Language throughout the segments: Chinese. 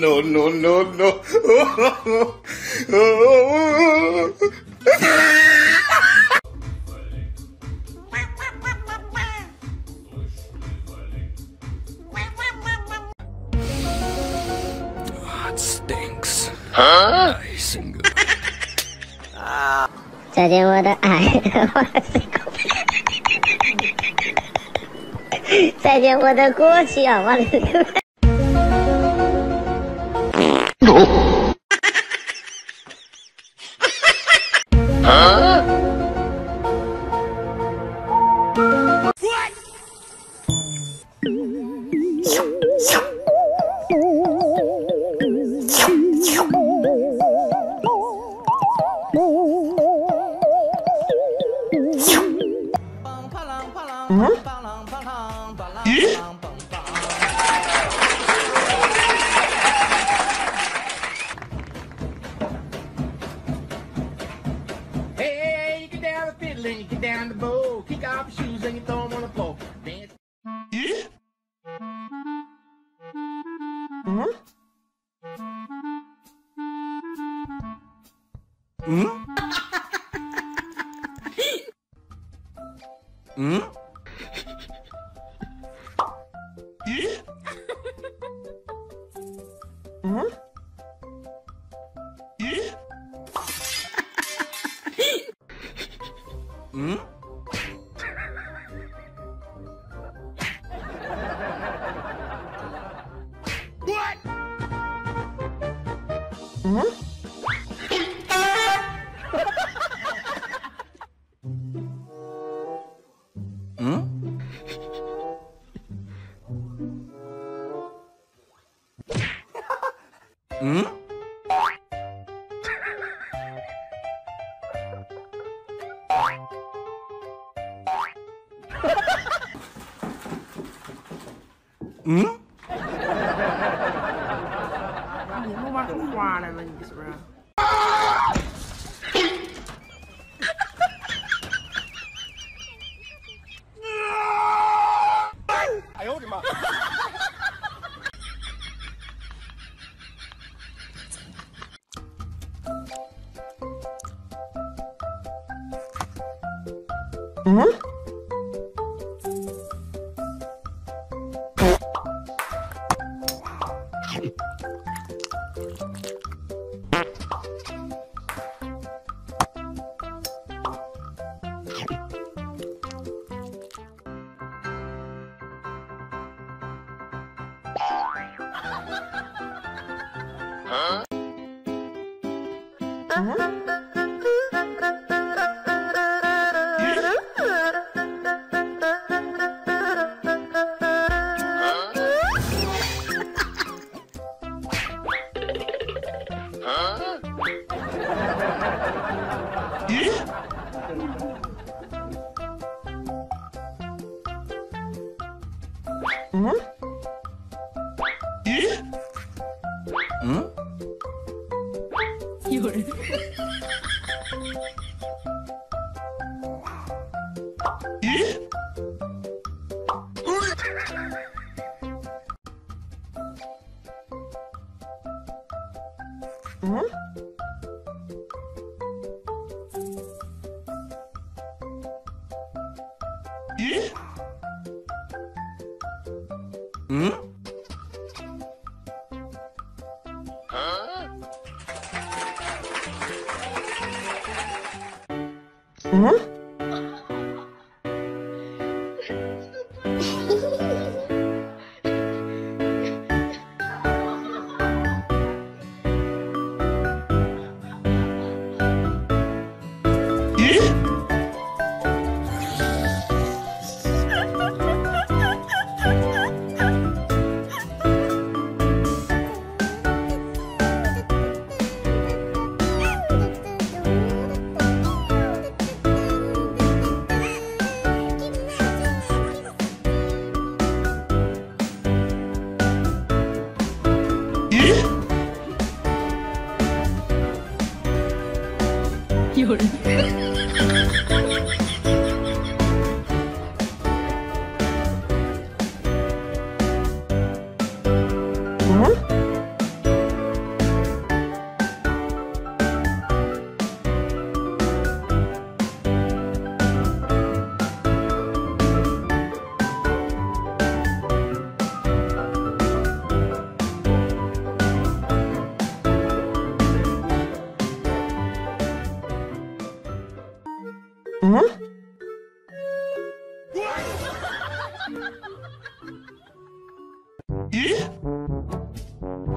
no, no, no, no. It stinks. Nice and good. 再见我的爱，再见我的过去啊！我的。 then you throw them on the floor. Dance. Yeah. Mm-hmm. Mm-hmm. mm-hmm. Mm-hmm. 嗯，你露玩出花来了，你是不是？啊！哎呦我的妈！嗯。Huh? Uh-huh. 얼굴 응? 응?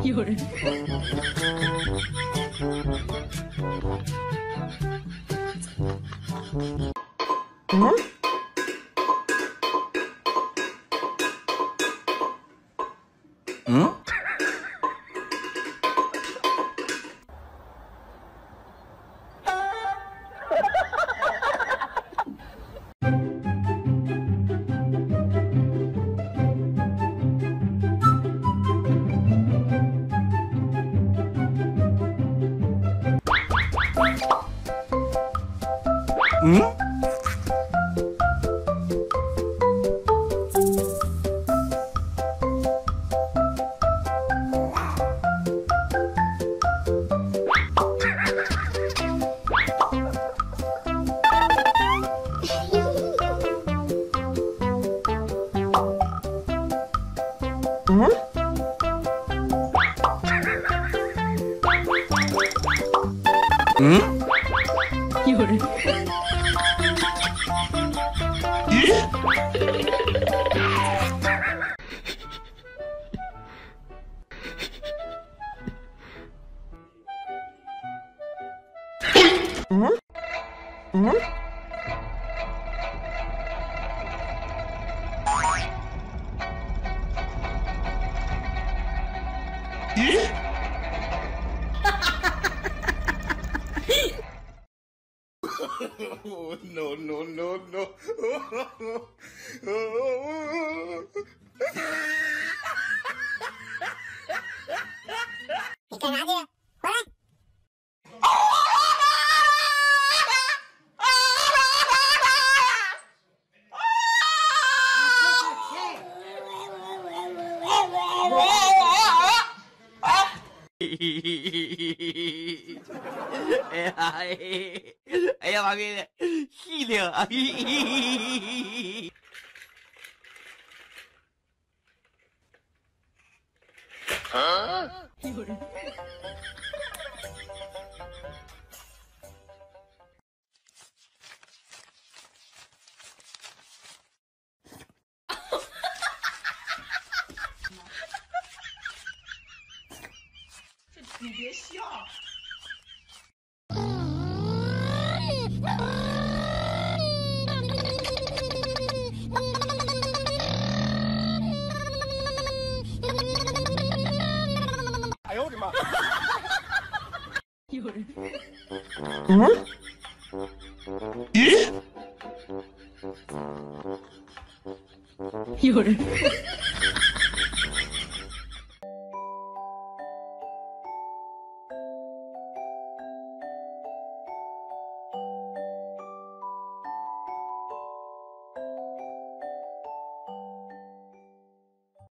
有人。Hmm? Yeah? Oh, no, no, no, no. Oh, oh, oh. Cái gì? Qua đây. Hei hei 细灵！哎有人。有嗯？咦？有人。